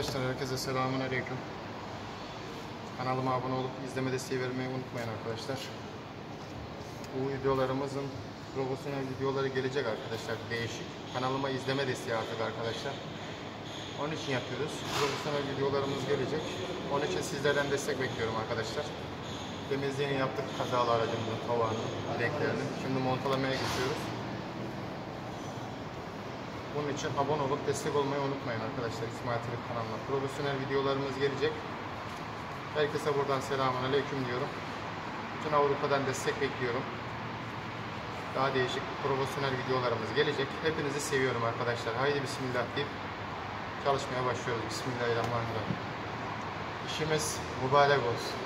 Arkadaşlar herkese selamun aleyküm. Kanalıma abone olup izleme desteği vermeyi unutmayın arkadaşlar. Bu videolarımızın profesyonel videoları gelecek arkadaşlar değişik. Kanalıma izleme desteği artık arkadaşlar. Onun için yapıyoruz. Profesyonel videolarımız gelecek. Onun için sizlerden destek bekliyorum arkadaşlar. Temizliğini yaptık kazalı aracımızın tavağını, bileklerini. Şimdi montalamaya geçiyoruz. Bunun için abone olup destek olmayı unutmayın arkadaşlar İsmail Trip kanalına. Profesyonel videolarımız gelecek. Herkese buradan selamun aleyküm diyorum. Bütün Avrupa'dan destek bekliyorum. Daha değişik profesyonel videolarımız gelecek. Hepinizi seviyorum arkadaşlar. Haydi bismillah deyip çalışmaya başlıyoruz. Bismillahirrahmanirrahim. İşimiz mübarek olsun.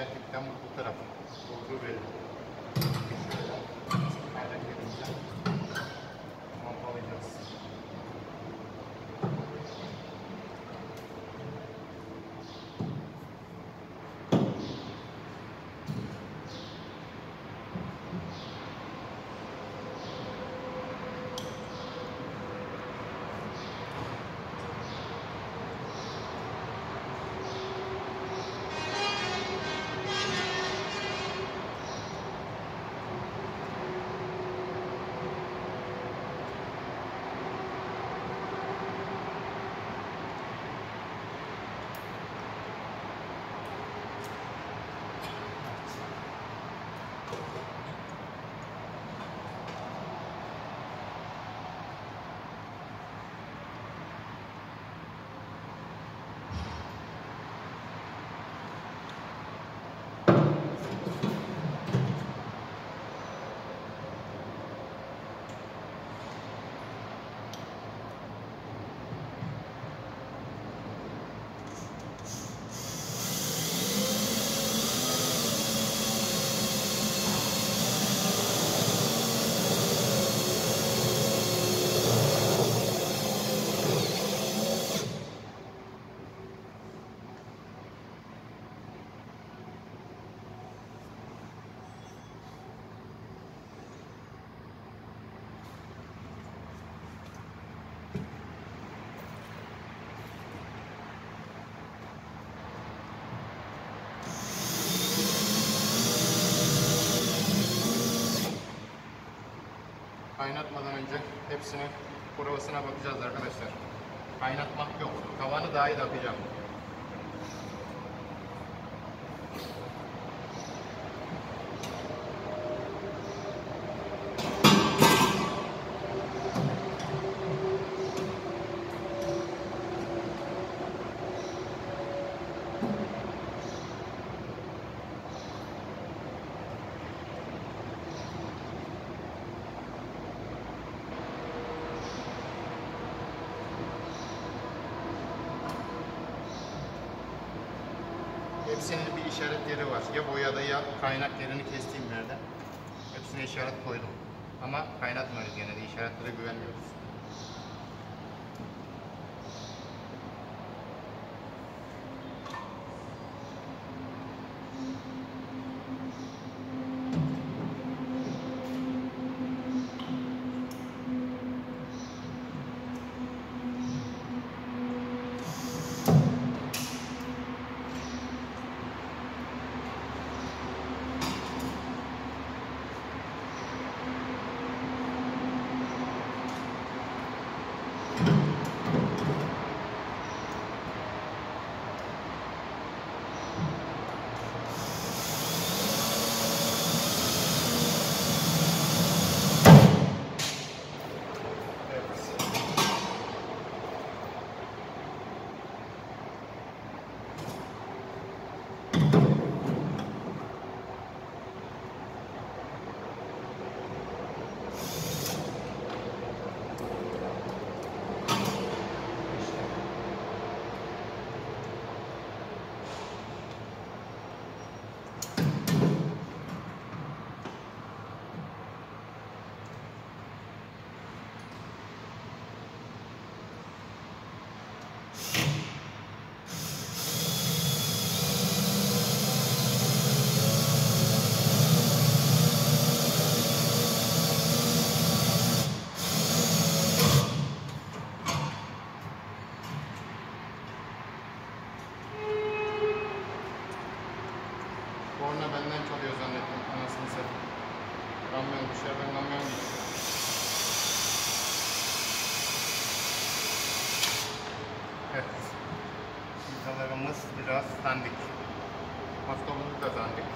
Çentikten bu tarafa olduğu belli. Şöyle Kaynatmadan önce hepsini provasına bakacağız arkadaşlar. Kaynatmak yok. Tavanı dahi takacağım. Hepsinin bir işaret yeri var. Ya boyada ya kaynak yerini kestiğim yerde. Hepsine işaret koydum. Ama kaynatmıyoruz gene de işaretlere güvenmiyoruz. Kamyon dışarıdan kamyon geçiyor. Evet. Vidalarımız biraz dandik. Mastomuz da dandik.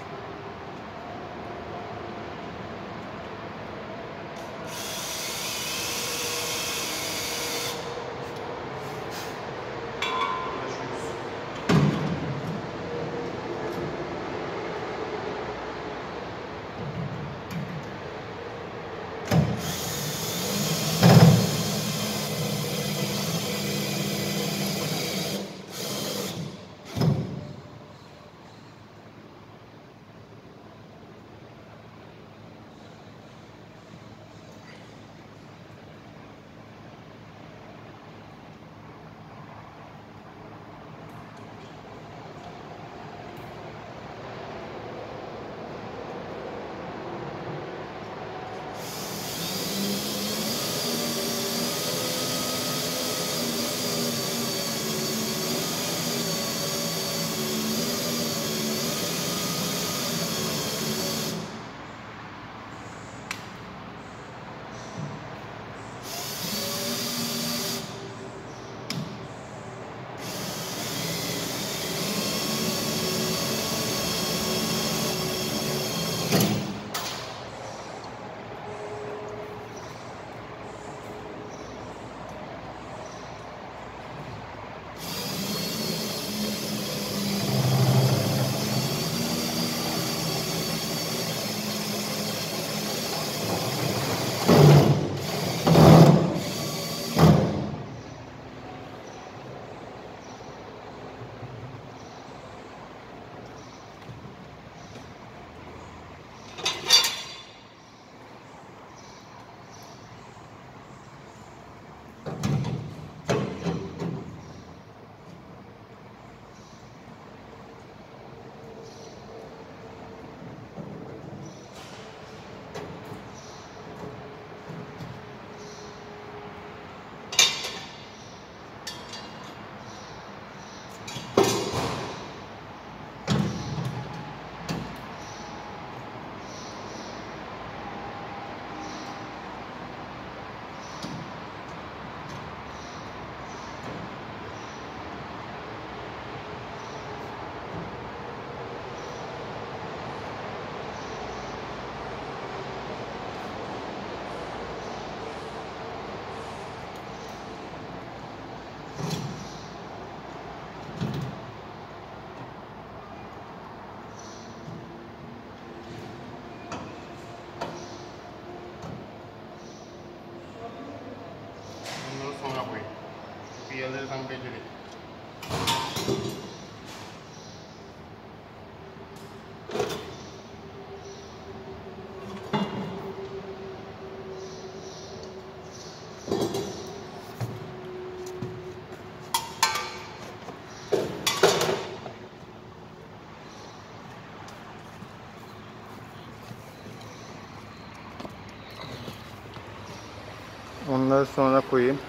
Onları sonra koyayım.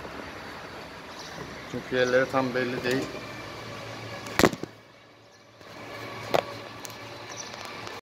Çünkü yerleri tam belli değil.